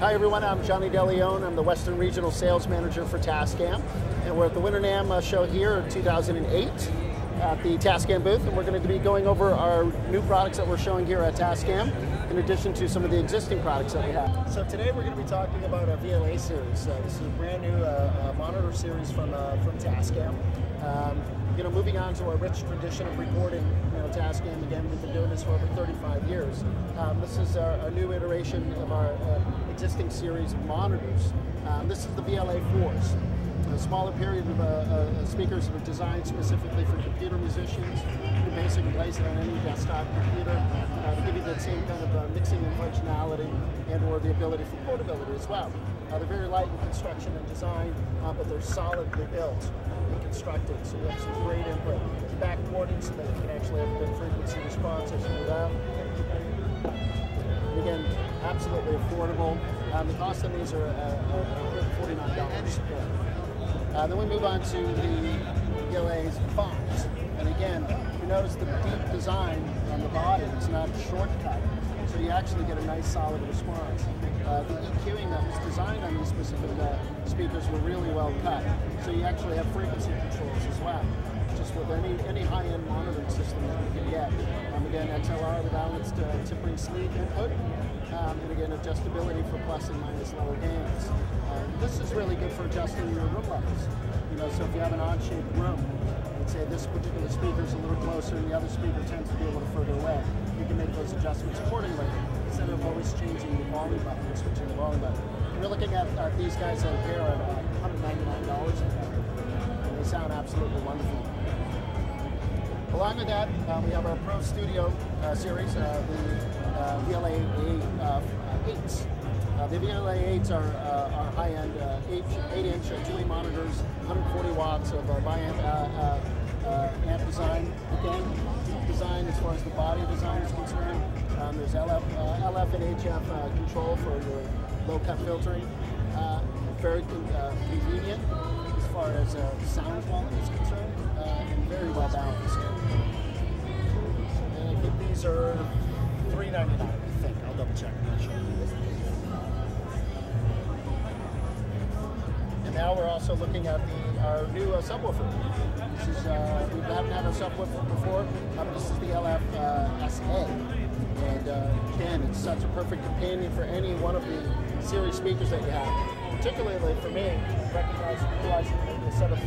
Hi everyone, I'm Johnny DeLeon. I'm the Western Regional Sales Manager for Tascam. And we're at the Winter NAMM uh, show here in 2008 at the Tascam booth. And we're going to be going over our new products that we're showing here at Tascam, in addition to some of the existing products that we have. So today we're going to be talking about our VLA series. Uh, this is a brand new uh, uh monitor series from, uh, from Tascam. Um, you know, moving on to our rich tradition of recording, you know, Tascam, again, we've been doing this for over 35 years. Um, this is a, a, new iteration of our uh, existing series of monitors. Um, this is the VLA4s, a smaller period of uh, uh, speakers that are designed specifically for computer musicians. You basically place it on any desktop computer uh, to give you that same kind of uh, mixing and functionality and or the ability for portability as well. Uh, they're very light in construction and design, uh, but they're solidly built and constructed, so you have some great input. Back porting so that you can actually have good frequency response as you that. And again, absolutely affordable. Um, the cost of these are uh, $49. Uh, then we move on to the VLA's 5s. And again, you notice the deep design on the body. It's not a shortcut so you actually get a nice solid response. Uh, the EQing that was designed on these specific uh, speakers were really well cut, so you actually have frequency controls as well, just with any, any high-end monitoring system that you can get. Um, again, XLR, the balanced uh, tipping sleeve input, um, and again, adjustability for plus and minus lower gains. Uh, this is really good for adjusting your room levels. You know, so if you have an odd-shaped room, let's say this particular speaker is a little closer and the other speaker tends to be a little further away, you can make those adjustments accordingly instead of always changing the volume button, switching the volume button. We're looking at uh, these guys a pair at uh, $199 and they sound absolutely wonderful. Along with that, uh, we have our Pro Studio uh, series, uh, the uh, VLA 8s. the VLA 8s are, are high-end 8-inch 2-way monitors, 140 watts of biamp amp design. Again, deep design as far as the body design is concerned. Um, there's LF, uh, LF and HF uh, control for your low cut filtering. Uh, very uh, convenient as far as uh, sound quality is concerned, uh, and very well balanced. And I think these are $3.99, I think. I'll double check. Sure. And now we're also looking at the, our new uh, subwoofer. This is, uh, we haven't had a subwoofer before. Um, this is the LF uh, S8. And uh, again, it's such a perfect companion for any one of the series speakers that you have. Particularly for me, recognizing, set of